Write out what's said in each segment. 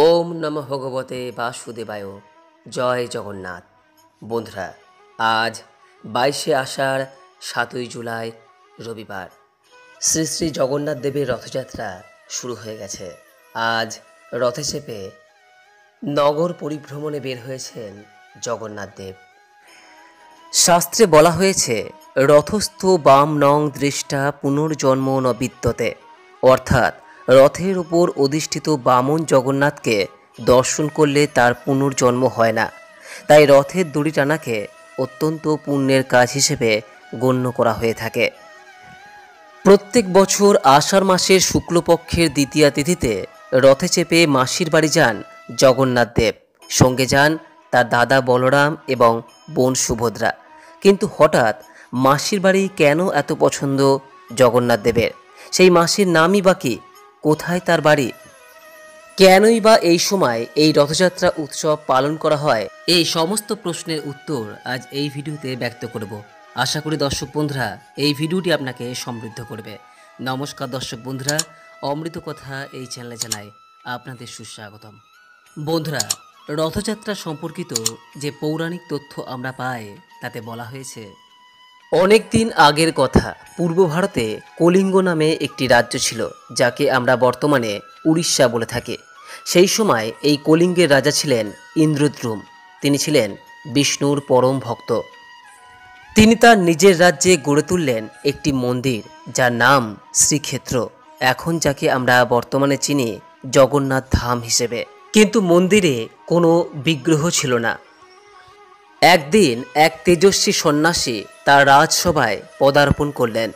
ওম নম ভগবতে বাসুদেবায়। জয় জগন্নাথ। বন্ধুরা, আজ বাইশে আষাঢ়, সাতই জুলাই, রবিবার। শ্রী শ্রী জগন্নাথ দেবের রথযাত্রা শুরু হয়ে গেছে। আজ রথে চেপে নগর পরিভ্রমণে বের হয়েছেন জগন্নাথ দেব। শাস্ত্রে বলা হয়েছে, রথস্থ বাম নং দৃষ্টা পুনর্জন্ম ন অর্থাৎ রথের উপর অধিষ্ঠিত বামন জগন্নাথকে দর্শন করলে তার পুনর্জন্ম হয় না। তাই রথের দড়ি টানাকে অত্যন্ত পুণ্যের কাজ হিসেবে গণ্য করা হয়ে থাকে। প্রত্যেক বছর আষাঢ় মাসের শুক্লপক্ষের দ্বিতীয়া তিথিতে রথে চেপে মাসির বাড়ি যান জগন্নাথ দেব। সঙ্গে যান তার দাদা বলরাম এবং বোন সুভদ্রা। কিন্তু হঠাৎ মাসির বাড়ি কেন এত পছন্দ জগন্নাথ দেবের? সেই মাসির নামই বা কি? কোথায় তার বাড়ি? কেনই বা এই সময় এই রথযাত্রা উৎসব পালন করা হয়? এই সমস্ত প্রশ্নের উত্তর আজ এই ভিডিওতে ব্যক্ত করব। আশা করি দর্শক বন্ধুরা, এই ভিডিওটি আপনাকে সমৃদ্ধ করবে। নমস্কার দর্শক বন্ধুরা, অমৃত কথা এই চ্যানেলে জানাই আপনাদের সুস্বাগতম। বন্ধুরা, রথযাত্রা সম্পর্কিত যে পৌরাণিক তথ্য আমরা পাই, তাতে বলা হয়েছে অনেক দিন আগের কথা। পূর্ব ভারতে কলিঙ্গ নামে একটি রাজ্য ছিল, যাকে আমরা বর্তমানে উড়িষ্যা বলে থাকি। সেই সময় এই কলিঙ্গের রাজা ছিলেন ইন্দ্রদ্রুম। তিনি ছিলেন বিষ্ণুর পরম ভক্ত। তিনি তার নিজের রাজ্যে গড়ে তুললেন একটি মন্দির, যার নাম শ্রীক্ষেত্র। এখন যাকে আমরা বর্তমানে চিনি জগন্নাথ ধাম হিসেবে। কিন্তু মন্দিরে কোনো বিগ্রহ ছিল না। একদিন এক তেজস্বী সন্ন্যাসী তার রাজসভায় পদার্পণ করলেন।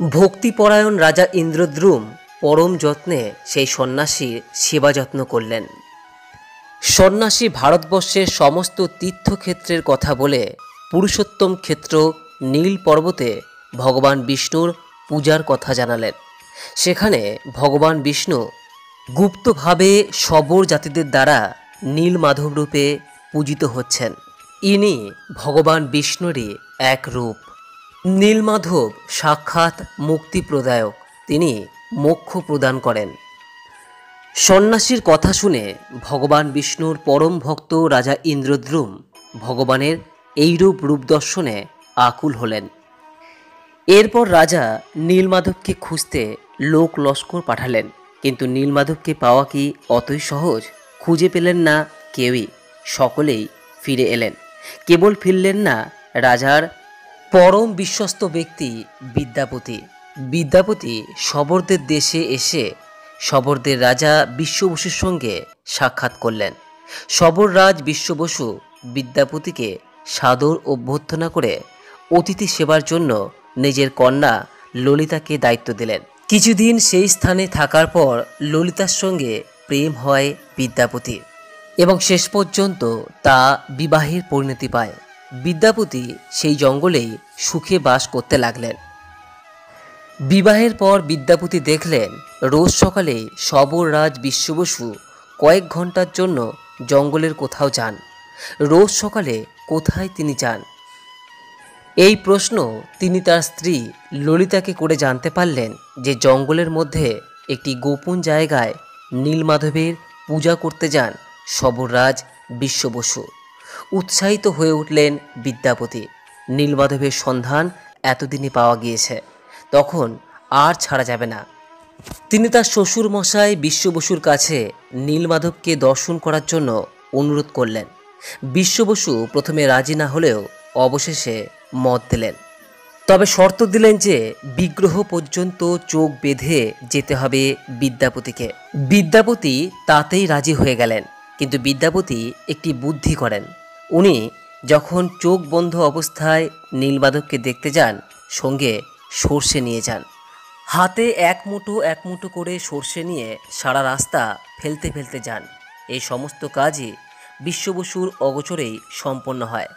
ভক্তিপরায়ণ রাজা ইন্দ্রদ্রুম পরম যত্নে সেই সন্ন্যাসীর সেবা যত্ন করলেন। সন্ন্যাসী ভারতবর্ষের সমস্ত তীর্থক্ষেত্রের কথা বলে পুরুষোত্তম ক্ষেত্র নীল পর্বতে ভগবান বিষ্ণুর পূজার কথা জানালেন। সেখানে ভগবান বিষ্ণু গুপ্তভাবে সবর জাতিদের দ্বারা নীল মাধব রূপে পূজিত হচ্ছেন। ইনি ভগবান বিষ্ণুরই এক রূপ। নীলমাধব সাক্ষাৎ মুক্তি প্রদায়ক তিনি মোক্ষ প্রদান করেন। সন্ন্যাসীর কথা শুনে ভগবান বিষ্ণুর পরম ভক্ত রাজা ইন্দ্রদ্রুম ভগবানের এইরূপ রূপ দর্শনে আকুল হলেন। এরপর রাজা নীলমাধবকে খুঁজতে লোক লস্কর পাঠালেন। কিন্তু নীলমাধবকে পাওয়া কি অতই সহজ খুঁজে পেলেন না কেউই। সকলেই ফিরে এলেন। কেবল ফিরলেন না, রাজার পরম বিশ্বস্ত ব্যক্তি বিদ্যাপতি। বিদ্যাপতি শবরদের দেশে এসে শবরদের রাজা বিশ্ববসুর সঙ্গে সাক্ষাৎ করলেন। শবররাজ বিশ্ববসু বিদ্যাপতিকে সাদর অভ্যর্থনা করে অতিথি সেবার জন্য নিজের কন্যা ললিতাকে দায়িত্ব দিলেন। কিছুদিন সেই স্থানে থাকার পর ললিতার সঙ্গে প্রেম হয় বিদ্যাপতির। এবং শেষ পর্যন্ত তা বিবাহের পরিণতি পায়। বিদ্যাপতি সেই জঙ্গলেই সুখে বাস করতে লাগলেন। বিবাহের পর বিদ্যাপতি দেখলেন, রোজ সকালে সবর রাজ বিশ্ববসু কয়েক ঘণ্টার জন্য জঙ্গলের কোথাও যান। রোজ সকালে কোথায় তিনি যান? এই প্রশ্ন তিনি তার স্ত্রী ললিতাকে করে জানতে পারলেন যে জঙ্গলের মধ্যে একটি গোপন জায়গায় নীলমাধবের পূজা করতে যান। সবররাজ বিশ্ববসু উৎসাহিত হয়ে উঠলেন বিদ্যাপতি। নীলমাধবের সন্ধান এতদিনে পাওয়া গিয়েছে। তখন আর ছাড়া যাবে না। তিনি তার শ্বশুর মশাই বিশ্ববসুর কাছে নীলমাধবকে দর্শন করার জন্য অনুরোধ করলেন। বিশ্ববসু প্রথমে রাজি না হলেও অবশেষে মত দিলেন। তবে শর্ত দিলেন যে বিগ্রহ পর্যন্ত চোখ বেঁধে যেতে হবে বিদ্যাপতিকে। বিদ্যাপতি তাতেই রাজি হয়ে গেলেন। কিন্তু বিদ্যাপতি একটি বুদ্ধি করেন। উনি যখন চোখ বন্ধ অবস্থায় নীলমাধবকে দেখতে যান, সঙ্গে সর্ষে নিয়ে যান। হাতে এক মুঠো এক মুঠো করে সর্ষে নিয়ে সারা রাস্তা ফেলতে ফেলতে যান। এই সমস্ত কাজই বিশ্ববসুর অগোচরেই সম্পন্ন হয়।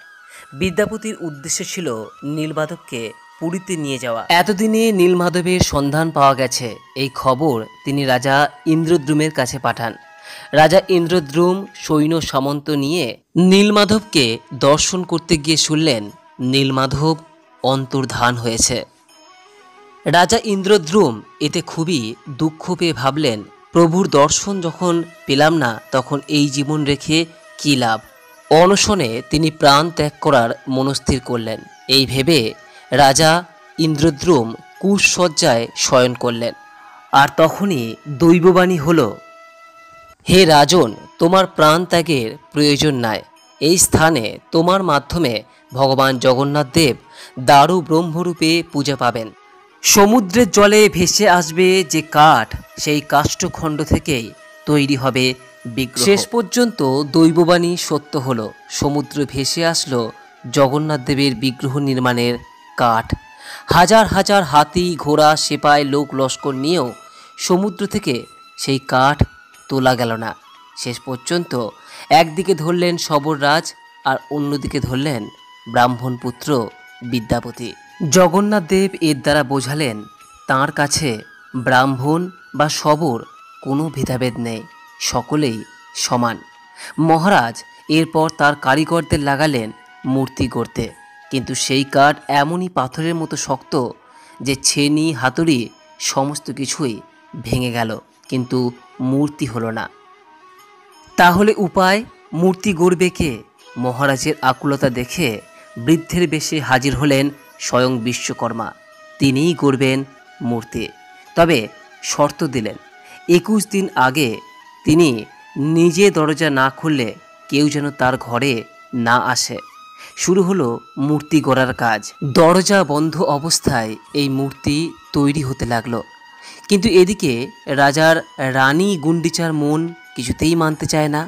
বিদ্যাপতির উদ্দেশ্য ছিল নীলমাধবকে পুরীতে নিয়ে যাওয়া। এতদিনে নীলমাধবের সন্ধান পাওয়া গেছে। এই খবর তিনি রাজা ইন্দ্রদ্রুমের কাছে পাঠান। রাজা ইন্দ্রদ্রুম, সৈন্য সামন্ত নিয়ে নীলমাধবকে দর্শন করতে গিয়ে শুনলেন, নীলমাধব অন্তর্ধান হয়েছে। রাজা ইন্দ্রদ্রুম এতে খুবই দুঃখ পেয়ে ভাবলেন, প্রভুর দর্শন যখন পেলাম না, তখন এই জীবন রেখে কী লাভ? অনশনে তিনি প্রাণ ত্যাগ করার মনস্থির করলেন। এই ভেবে রাজা ইন্দ্রদ্রুম কুশসজ্জায় শয়ন করলেন। আর তখনই দৈববাণী হলো হে রাজন, তোমার প্রাণ ত্যাগের প্রয়োজন নাই। এই স্থানে তোমার মাধ্যমে ভগবান জগন্নাথ দেব দারু ব্রহ্মরূপে পূজা পাবেন। সমুদ্রের জলে ভেসে আসবে যে কাঠ, সেই কাষ্ঠখণ্ড থেকেই তৈরি হবে শেষ পর্যন্ত দৈববাণী সত্য হলো, সমুদ্র ভেসে আসলো জগন্নাথ দেবের বিগ্রহ নির্মাণের কাঠ। হাজার হাজার হাতি, ঘোড়া, সেপাই, লোক, লস্কর নিয়েও সমুদ্র থেকে সেই কাঠ তোলা গেল না। শেষ পর্যন্ত একদিকে ধরলেন সবররাজ আর অন্যদিকে ধরলেন ব্রাহ্মণ পুত্র বিদ্যাপতি। জগন্নাথ দেব এর দ্বারা বোঝালেন, তাঁর কাছে ব্রাহ্মণ বা সবর কোনো ভেদাভেদ নেই, সকলেই সমান। মহারাজ এরপর তার কারিগরদের লাগালেন মূর্তি গড়তে। কিন্তু সেই কাঠ এমনই পাথরের মতো শক্ত যে ছেনি, হাতুড়ি সমস্ত কিছুই ভেঙে গেল। কিন্তু মূর্তি হলো না। তাহলে উপায়, মূর্তি গড়বে কে? মহারাজের আকুলতা দেখে বৃদ্ধের বেশে হাজির হলেন স্বয়ং বিশ্বকর্মা। তিনিই গড়বেন মূর্তি। তবে শর্ত দিলেন, একুশ দিন আগে তিনি নিজে দরজা না খুললে কেউ যেন তার ঘরে না আসে। শুরু হলো মূর্তি গড়ার কাজ। দরজা বন্ধ অবস্থায় এই মূর্তি তৈরি হতে লাগল। কিন্তু এদিকে রাজার রানী গুন্ডিচার মন কিছুতেই মানতে চায় না।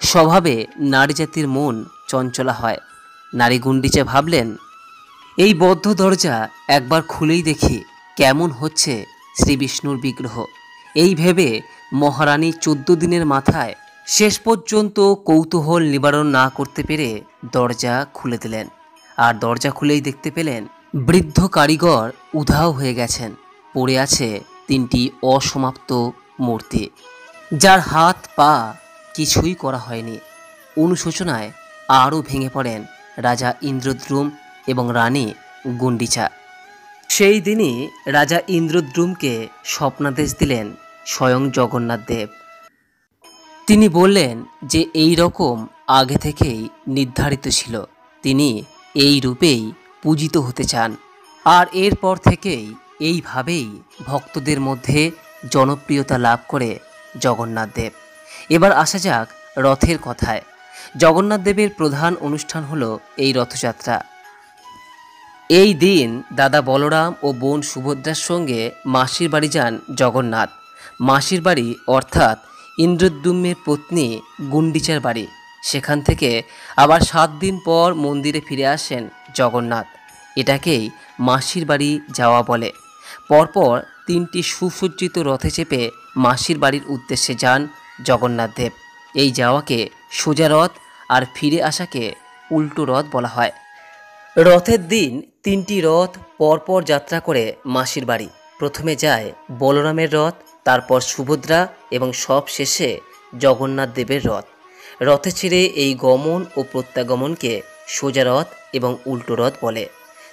স্বভাবে নারী জাতির মন চঞ্চলা হয়। নারী গুন্ডিচা ভাবলেন, এই বদ্ধ দরজা একবার খুলেই দেখি কেমন হচ্ছে শ্রী বিষ্ণুর বিগ্রহ। এই ভেবে মহারানী চোদ্দ দিনের মাথায় শেষ পর্যন্ত কৌতূহল নিবারণ না করতে পেরে দরজা খুলে দিলেন। আর দরজা খুলেই দেখতে পেলেন বৃদ্ধ কারিগর উধাও হয়ে গেছেন। পড়ে আছে তিনটি অসমাপ্ত মূর্তি, যার হাত পা কিছুই করা হয়নি। অনুশোচনায় আরও ভেঙে পড়েন রাজা ইন্দ্রদ্রুম এবং রানী গুন্ডিচা। সেই দিনই রাজা ইন্দ্রদ্রুমকে স্বপ্নাদেশ দিলেন স্বয়ং জগন্নাথ দেব। তিনি বললেন যে এই রকম আগে থেকেই নির্ধারিত ছিল, তিনি এই রূপেই পূজিত হতে চান। আর এরপর থেকেই এইভাবেই ভক্তদের মধ্যে জনপ্রিয়তা লাভ করে জগন্নাথ দেব। এবার আসা যাক রথের কথায়। জগন্নাথ দেবের প্রধান অনুষ্ঠান হল এই রথযাত্রা। এই দিন দাদা বলরাম ও বোন সুভদ্রার সঙ্গে মাসির বাড়ি যান জগন্নাথ। মাসির বাড়ি অর্থাৎ ইন্দ্রদ্যুম্নের পত্নী গুন্ডিচার বাড়ি। সেখান থেকে আবার সাত দিন পর মন্দিরে ফিরে আসেন জগন্নাথ। এটাকেই মাসির বাড়ি যাওয়া বলে। পরপর তিনটি সুসজ্জিত রথে চেপে মাসির বাড়ির উদ্দেশ্যে যান জগন্নাথ দেব। এই যাওয়াকে সোজা রথ আর ফিরে আসাকে উল্টো রথ বলা হয়। রথের দিন তিনটি রথ পরপর যাত্রা করে মাসির বাড়ি। প্রথমে যায় বলরামের রথ, তারপর সুভদ্রা এবং সব শেষে জগন্নাথ দেবের রথ। রথে ছেড়ে এই গমন ও প্রত্যাগমনকে সোজা রথ এবং উল্টো রথ বলে।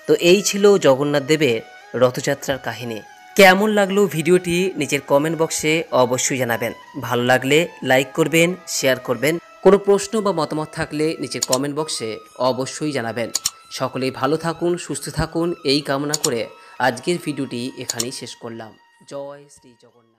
তো এই ছিল জগন্নাথ দেবের রথযাত্রার কাহিনী। কেমন লাগল ভিডিওটি নিচের কমেন্ট বক্সে অবশ্যই জানাবেন। ভালো লাগলে লাইক করবেন শেয়ার করবেন। কোনো প্রশ্ন বা মতামত থাকলে নিচের কমেন্ট বক্সে অবশ্যই জানাবেন। সকলেই ভালো থাকুন, সুস্থ থাকুন, এই কামনা করে আজকের ভিডিওটি এখানেই শেষ করলাম। জয় শ্রী জগন্নাথ।